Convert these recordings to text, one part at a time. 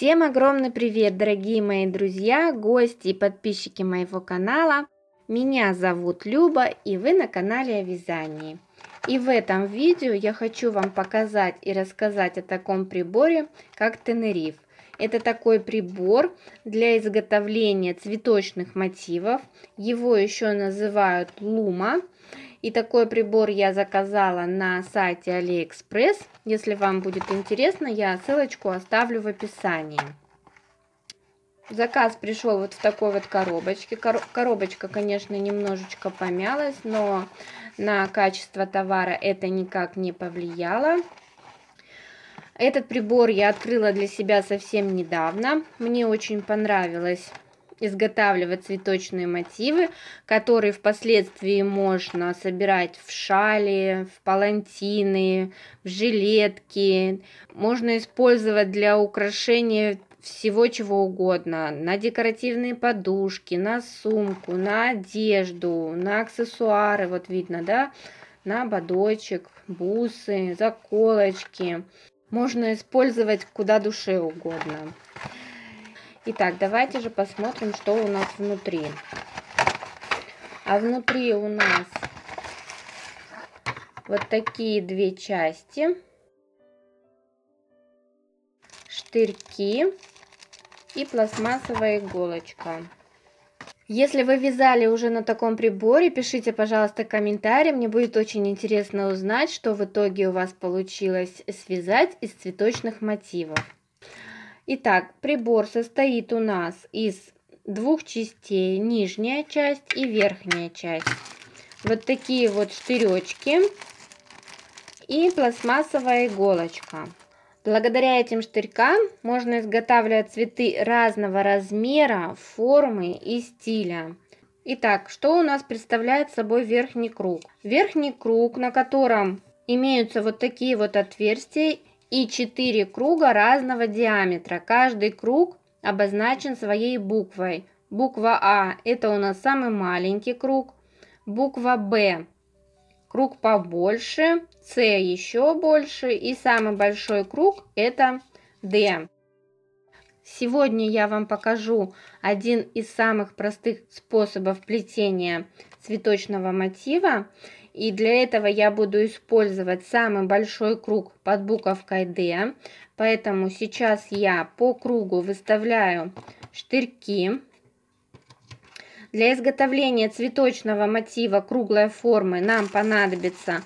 Всем огромный привет, дорогие мои друзья, гости и подписчики моего канала. Меня зовут Люба, и вы на канале о вязании. И в этом видео я хочу вам показать и рассказать о таком приборе, как Тенериф. Это такой прибор для изготовления цветочных мотивов. Его еще называют лума. И такой прибор я заказала на сайте AliExpress. Если вам будет интересно, я ссылочку оставлю в описании. Заказ пришел вот в такой вот коробочке. Коробочка, конечно, немножечко помялась, но на качество товара это никак не повлияло. Этот прибор я открыла для себя совсем недавно. Мне очень понравилось изготавливать цветочные мотивы, которые впоследствии можно собирать в шали, в палантины, в жилетки. Можно использовать для украшения всего чего угодно, на декоративные подушки, на сумку, на одежду, на аксессуары, вот видно, да, на ободочек, бусы, заколочки. Можно использовать куда душе угодно. Итак, давайте же посмотрим, что у нас внутри. А внутри у нас вот такие две части. Штырьки и пластмассовая иголочка. Если вы вязали уже на таком приборе, пишите, пожалуйста, комментарий. Мне будет очень интересно узнать, что в итоге у вас получилось связать из цветочных мотивов. Итак, прибор состоит у нас из двух частей, нижняя часть и верхняя часть. Вот такие вот штыречки и пластмассовая иголочка. Благодаря этим штырькам можно изготавливать цветы разного размера, формы и стиля. Итак, что у нас представляет собой верхний круг? Верхний круг, на котором имеются вот такие вот отверстия и 4 круга разного диаметра. Каждый круг обозначен своей буквой. Буква А – это у нас самый маленький круг. Буква Б – круг побольше. С еще больше. И самый большой круг – это Д. Сегодня я вам покажу один из самых простых способов плетения цветочного мотива. И для этого я буду использовать самый большой круг под буковкой D. Поэтому сейчас я по кругу выставляю штырьки. Для изготовления цветочного мотива круглой формы нам понадобится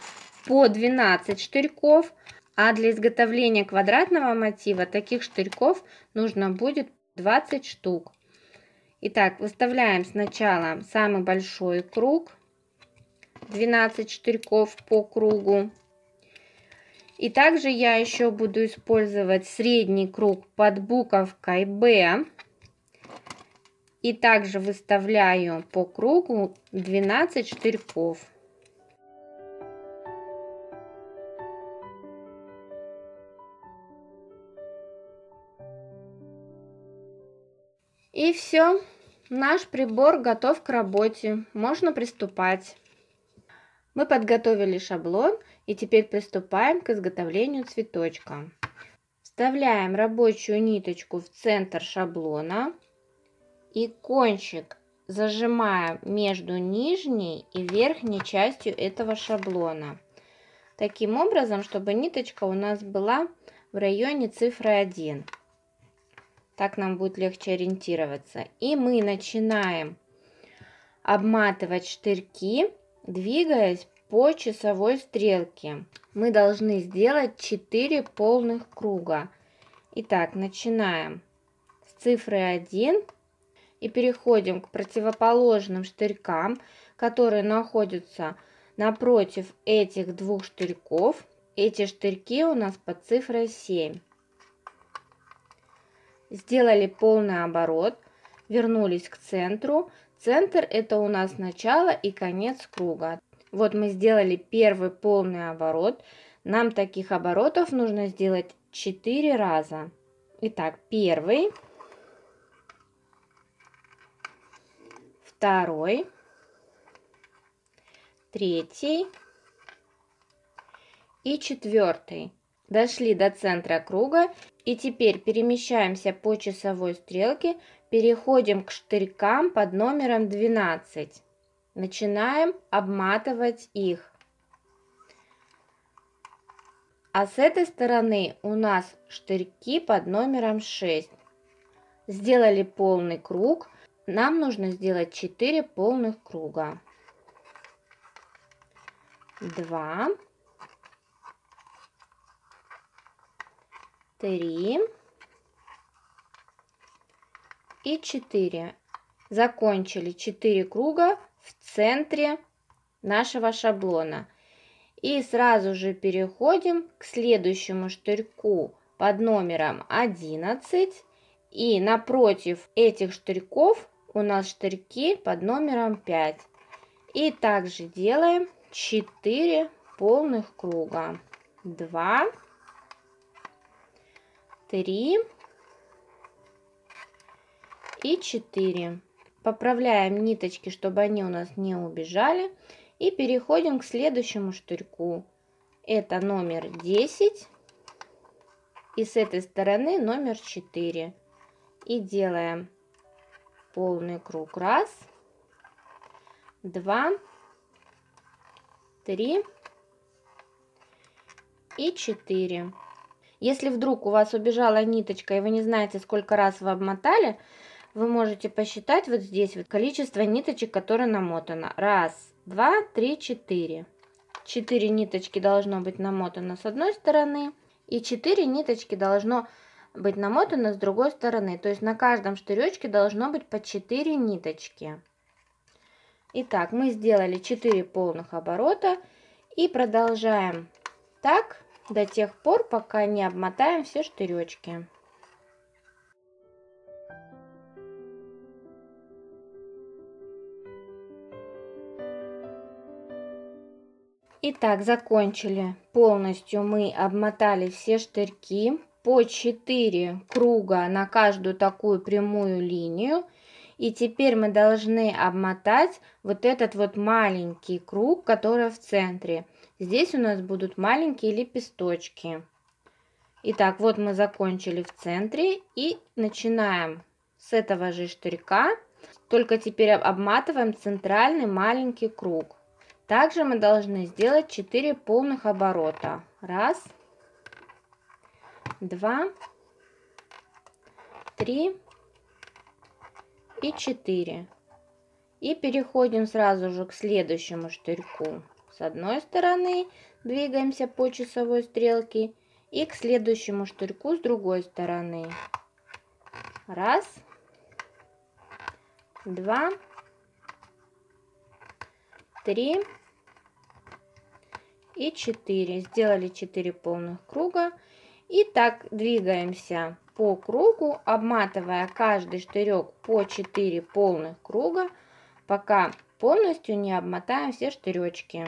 по 12 штырьков, а для изготовления квадратного мотива таких штырьков нужно будет 20 штук. Итак, выставляем сначала самый большой круг – 12 штырьков по кругу. И также я еще буду использовать средний круг под буковкой B. И также выставляю по кругу 12 штырьков. И все, наш прибор готов к работе, можно приступать. Мы подготовили шаблон и теперь приступаем к изготовлению цветочка. Вставляем рабочую ниточку в центр шаблона и кончик зажимаем между нижней и верхней частью этого шаблона. Таким образом, чтобы ниточка у нас была в районе цифры 1. Так нам будет легче ориентироваться. И мы начинаем обматывать штырьки Двигаясь по часовой стрелке, мы должны сделать 4 полных круга. Итак, начинаем с цифры 1 и переходим к противоположным штырькам, которые находятся напротив этих двух штырьков. Эти штырьки у нас под цифрой 7. Сделали полный оборот, вернулись к центру, Центр это у нас начало и конец круга. Вот мы сделали первый полный оборот. Нам таких оборотов нужно сделать 4 раза. Итак, первый, второй, третий и четвертый. Дошли до центра круга и теперь перемещаемся по часовой стрелке, переходим к штырькам под номером 12. Начинаем обматывать их. А с этой стороны у нас штырьки под номером 6. Сделали полный круг. Нам нужно сделать 4 полных круга. 2, 3 и 4. Закончили 4 круга в центре нашего шаблона. И сразу же переходим к следующему штырьку под номером 11. И напротив этих штырьков у нас штырьки под номером 5. И также делаем 4 полных круга. 2, 3 и 4. Поправляем ниточки, чтобы они у нас не убежали. И переходим к следующему штырьку. Это номер 10. И с этой стороны номер 4. И делаем полный круг. Раз, два, три и четыре. Если вдруг у вас убежала ниточка, и вы не знаете, сколько раз вы обмотали, вы можете посчитать вот здесь вот количество ниточек, которые намотано. Раз, два, три, четыре. Четыре ниточки должно быть намотано с одной стороны, и четыре ниточки должно быть намотано с другой стороны. То есть на каждом штыречке должно быть по 4 ниточки. Итак, мы сделали 4 полных оборота и продолжаем так до тех пор, пока не обмотаем все штыречки. Итак, закончили. Полностью мы обмотали все штырьки по 4 круга на каждую такую прямую линию. И теперь мы должны обмотать вот этот вот маленький круг, который в центре. Здесь у нас будут маленькие лепесточки. Итак, вот мы закончили в центре и начинаем с этого же штырька, только теперь обматываем центральный маленький круг. Также мы должны сделать 4 полных оборота. Раз, два, три и четыре. И переходим сразу же к следующему штырьку. С одной стороны двигаемся по часовой стрелке и к следующему штырьку с другой стороны. Раз, два, три и четыре. Сделали четыре полных круга. И так двигаемся по кругу, обматывая каждый штырек по 4 полных круга, пока полностью не обмотаем все штыречки.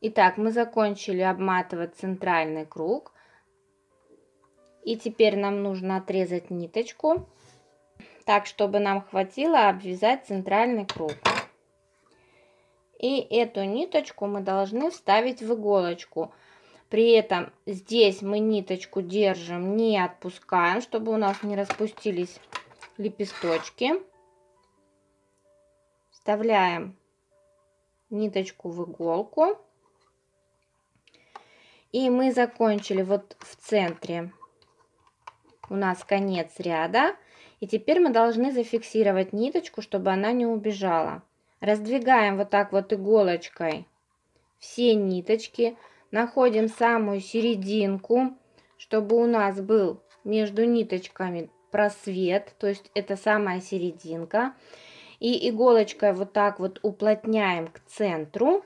Итак, мы закончили обматывать центральный круг. И теперь нам нужно отрезать ниточку так, чтобы нам хватило обвязать центральный круг. И эту ниточку мы должны вставить в иголочку. При этом здесь мы ниточку держим, не отпускаем, чтобы у нас не распустились лепесточки. Вставляем ниточку в иголку. И мы закончили вот в центре. У нас конец ряда. И теперь мы должны зафиксировать ниточку, чтобы она не убежала. Раздвигаем вот так вот иголочкой все ниточки. Находим самую серединку, чтобы у нас был между ниточками просвет, то есть это самая серединка. И иголочкой вот так вот уплотняем к центру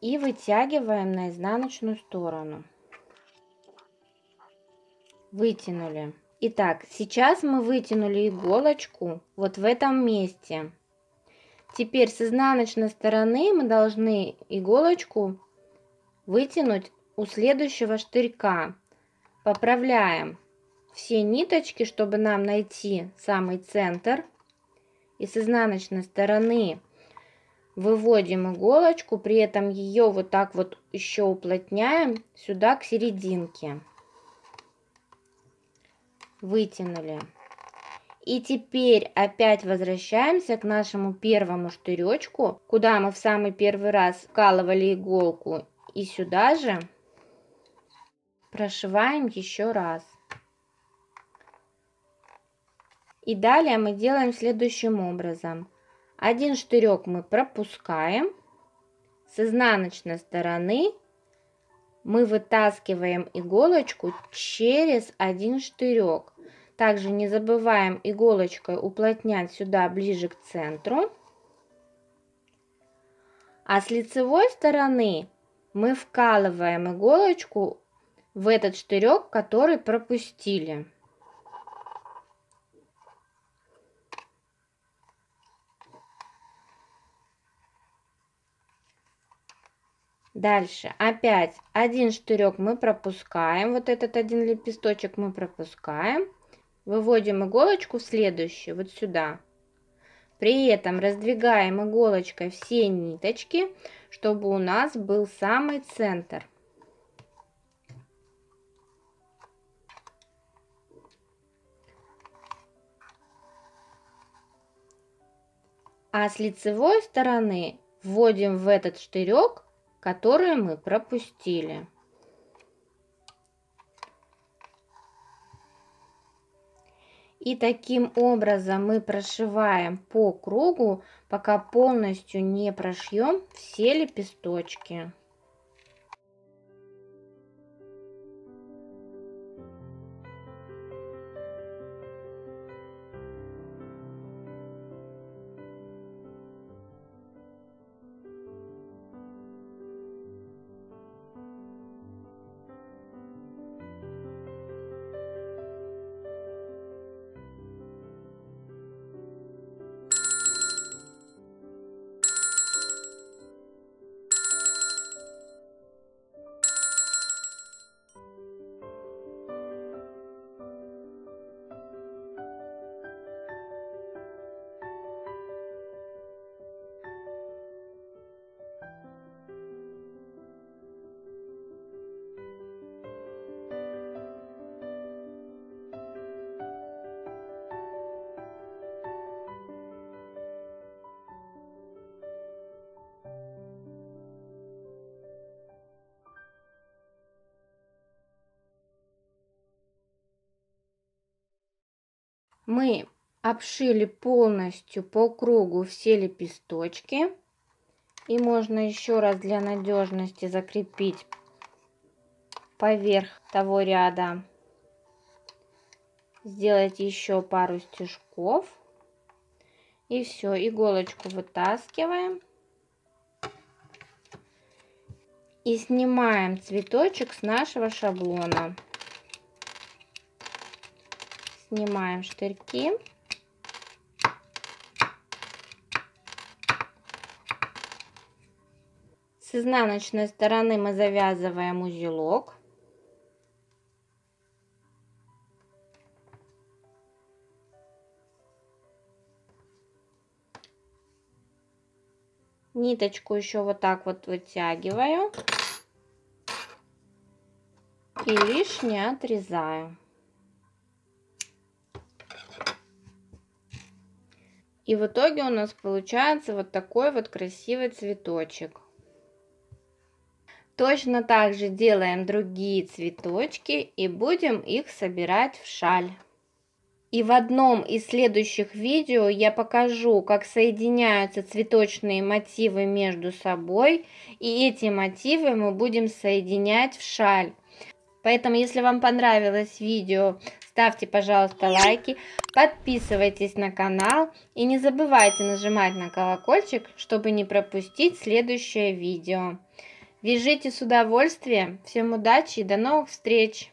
и вытягиваем на изнаночную сторону. Вытянули. Итак, сейчас мы вытянули иголочку вот в этом месте. Теперь с изнаночной стороны мы должны иголочку вытянуть у следующего штырька. Поправляем все ниточки, чтобы нам найти самый центр. И с изнаночной стороны выводим иголочку, при этом ее вот так вот еще уплотняем сюда к серединке. Вытянули. И теперь опять возвращаемся к нашему первому штыречку, куда мы в самый первый раз вкалывали иголку. И сюда же прошиваем еще раз. И далее мы делаем следующим образом. Один штырек мы пропускаем. С изнаночной стороны мы вытаскиваем иголочку через один штырек. Также не забываем иголочкой уплотнять сюда ближе к центру. А с лицевой стороны мы вкалываем иголочку в этот штырек, который пропустили. Дальше опять один штырек мы пропускаем, вот этот один лепесточек мы пропускаем. Выводим иголочку в следующую, вот сюда. При этом раздвигаем иголочкой все ниточки, чтобы у нас был самый центр. А с лицевой стороны вводим в этот штырек которые мы пропустили. И таким образом мы прошиваем по кругу, пока полностью не прошьем все лепесточки. Мы обшили полностью по кругу все лепесточки. И можно еще раз для надежности закрепить поверх того ряда. Сделать еще пару стежков. И все, иголочку вытаскиваем. И снимаем цветочек с нашего шаблона снимаем штырьки. С изнаночной стороны мы завязываем узелок. Ниточку еще вот так вот вытягиваю. И лишнее отрезаю. И в итоге у нас получается вот такой вот красивый цветочек. Точно так же делаем другие цветочки и будем их собирать в шаль. И в одном из следующих видео я покажу, как соединяются цветочные мотивы между собой. И эти мотивы мы будем соединять в шаль. Поэтому, если вам понравилось видео, ставьте, пожалуйста, лайки, подписывайтесь на канал и не забывайте нажимать на колокольчик, чтобы не пропустить следующее видео. Вяжите с удовольствием, всем удачи и до новых встреч!